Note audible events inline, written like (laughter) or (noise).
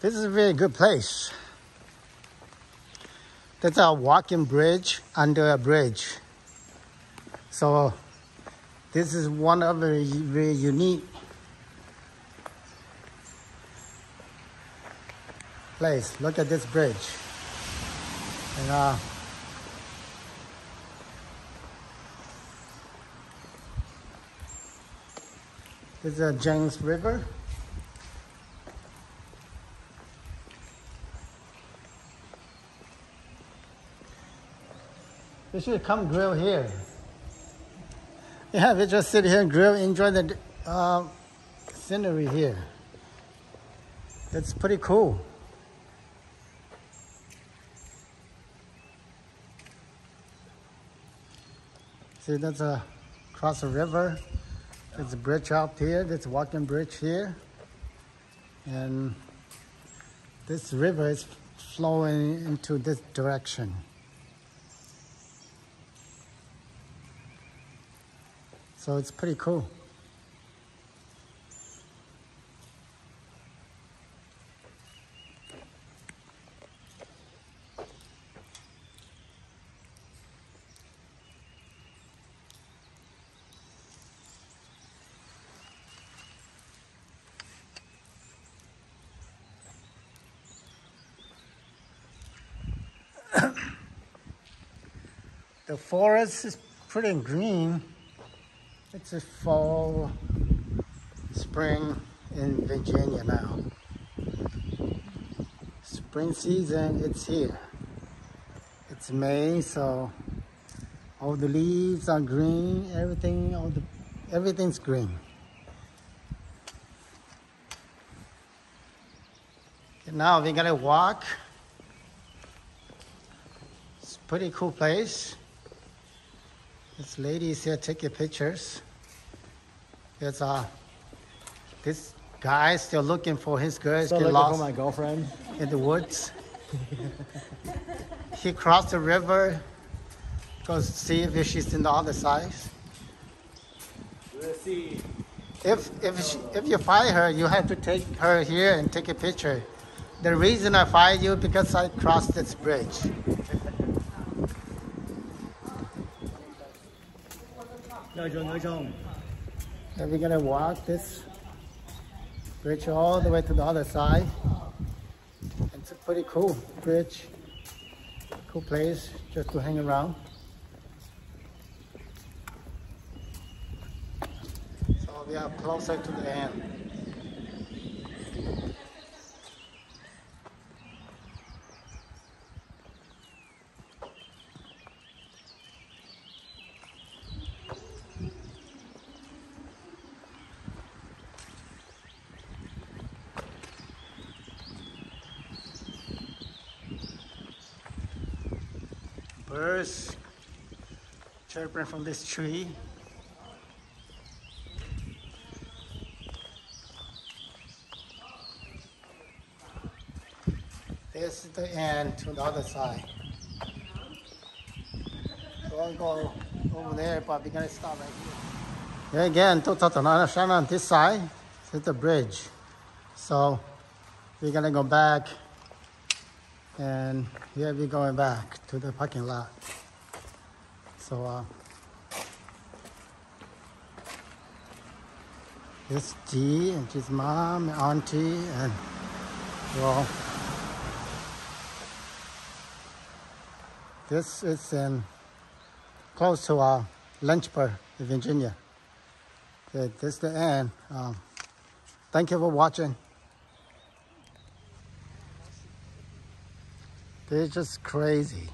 This is a very good place. That's a walking bridge under a bridge. So this is one of the very unique place. Look at this bridge. And, uh, this is a James River. We should come grill here. Yeah, we just sit here and grill, enjoy the uh, scenery here. It's pretty cool. See, that's a cross a river. There's a bridge out here. There's a walking bridge here. And this river is flowing into this direction. So it's pretty cool. (coughs) the forest is pretty green. It's a fall, spring in Virginia now. Spring season, it's here. It's May, so all the leaves are green, everything, all the, everything's green. Now we're gonna walk. It's pretty cool place. This lady is here taking pictures. There's uh, this guy still looking for his girl. Still get looking lost for my girlfriend. in the woods. he crossed the river, goes to see if she's in the other side. Let's see. If if she, if you find her, you have to take her here and take a picture. The reason I find you because I crossed this bridge. And we're gonna walk this bridge all the way to the other side. It's a pretty cool bridge, cool place just to hang around. So we are closer to the end. Birds chirping from this tree. This is the end to the other side. Don't go over there, but we're gonna stop right here. Again, to Tatanana on this side is the bridge. So we're gonna go back and here we're going back to the parking lot. So uh, this G and his mom, and auntie, and well, this is in close to uh, Lynchburg, Virginia. Okay, this is the end. Um, thank you for watching. They're just crazy.